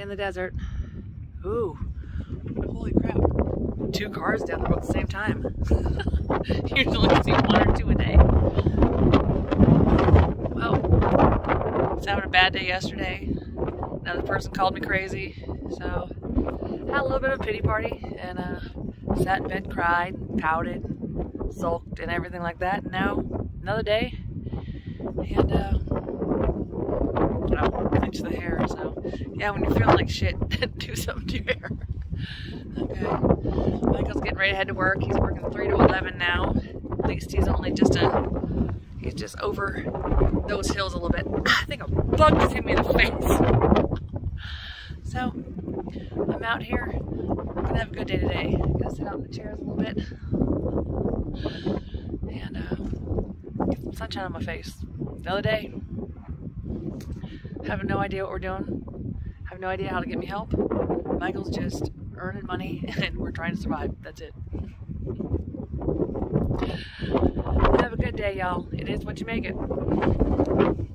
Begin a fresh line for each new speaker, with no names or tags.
day in the desert. Ooh, holy crap. Two cars down the road at the same time. Usually see one or two a day. Well, I was having a bad day yesterday. Another person called me crazy. So, had a little bit of a pity party and uh, sat in bed, cried, pouted, sulked, and everything like that. And now, another day. And, uh, hair. So, yeah, when you're feeling like shit, do something to your hair. Okay. Michael's getting ready to head to work. He's working 3 to 11 now. At least he's only just a, he's just over those hills a little bit. I think a bug just hit me in the face. so, I'm out here. I'm gonna have a good day today. Gonna sit out in the chairs a little bit. And uh, get some sunshine on my face. Another day. I have no idea what we're doing. I have no idea how to get me help. Michael's just earning money and we're trying to survive. That's it. Have a good day, y'all. It is what you make it.